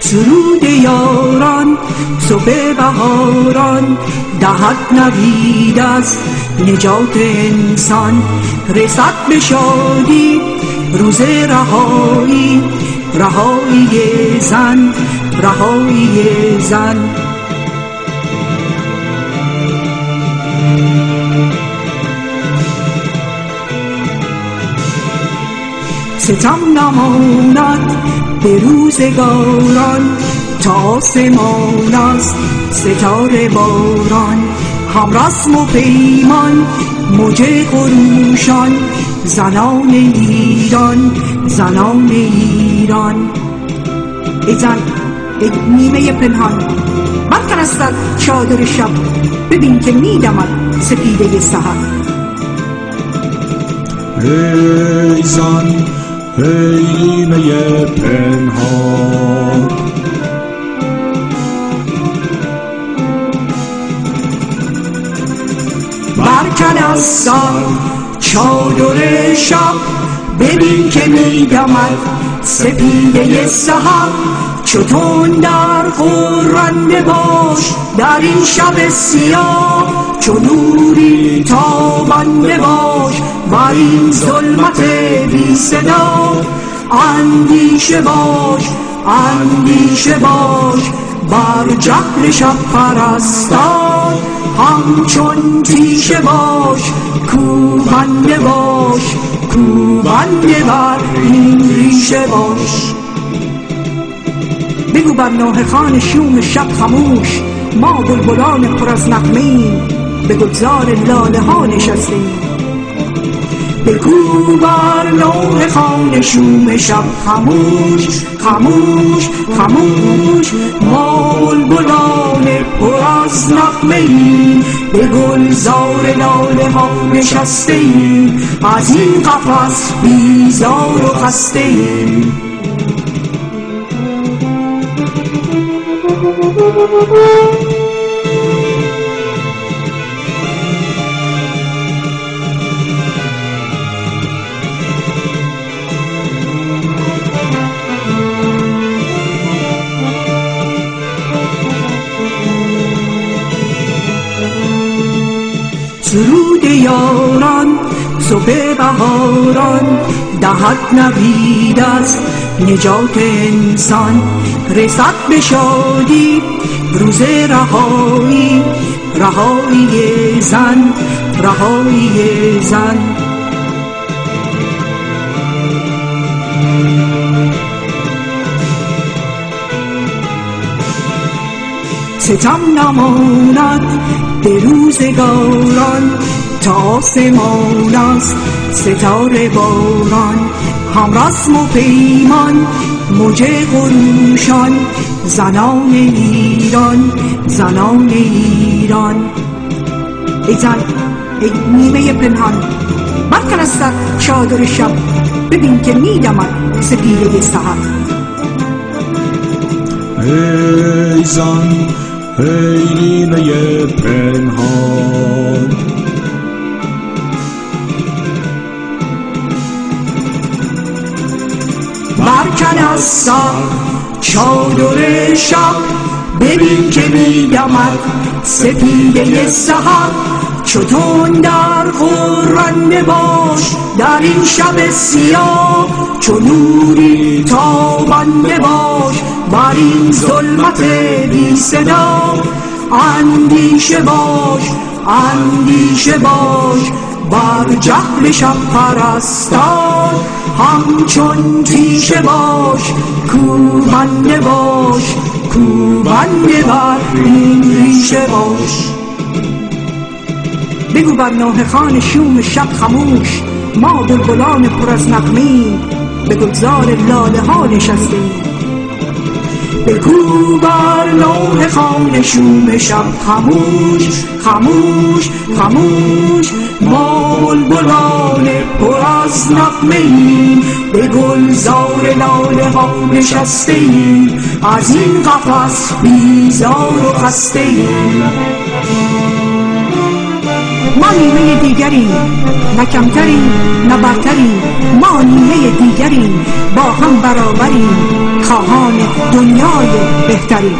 سرود یاران صبح بهاران دهد نوید است نجات انسان. رسد به شادی روز رهایی رهایی زن رهایی زن. ستم نماند به روزگاران تا آسمان است ستاره باران. هم رسم و پیمان موجه خروشان زنان ایران زنان ایران ای زن ای نیمه پنهان. برکن است چادر شب. ببین که میدمد سپیده سهر ای زن ای نیمه پنهان. برکن از سر چادر شب. ببین که میدمد سپیده سهر چطور در خورنده باش در این شب سیاه. چو نوری تابنده باش بر این ظلمت بی صدا. اندیشه باش اندیشه باش بر جهل شب پرستان. همچون تیشه باش کوبنده باش کوبنده بر این ریشه باش. بگو بر نوه خان شوم شب خموش ما بلبلان پر از نغمیم به گلزار لاله ها نشستیم بگو شوم شب خموش خموش خموش ما بلبلان پر از نغمه ایم به گلزار لاله ها نشسته از این قفس بیزار و خسته ایم سرود یاران صبح بهاران دهد نوید است نجات انسان. رسد به شادی روز رهایی رهایی زن رهایی زن. ستم نماند به روزگاران تا آسمان است ستاره باران. هم رسم و پیمان موجه خروشان زنان ایران زنان ایران. ای زن ای نیمه پنهان برکن از سر چادر شب. ببین که میدمد سپیده سهر ای زن ای نیمه پنهان. برکن از سر چادر شب ببین که میدمد سپیده سهر چطور در خورنده باش در این شب سیاه چو نوری تابنده باش. بر این ظلمت بی صدا اندیشه باش اندیشه باش بر جهل شب پرستان همچون تیشه باش کوبنده باش کوبنده بر این ریشه باش. بگو بر نوه خان شوم شب خموش ما بلبلان پر از نغمیم به گلزار لاله ها نشستیم. بگو بر لوح خانه شوم شب خموش خموش خموش ما بلبلان پر از نقمه ای به گلزار لاله ها نشسته ای از این قفس بیزار و خسته ای ما نیمه دیگریم. نه کمتریم نه برتریم. ما نیمه دیگریم. با هم برابریم. خواهان دنیای بهترین.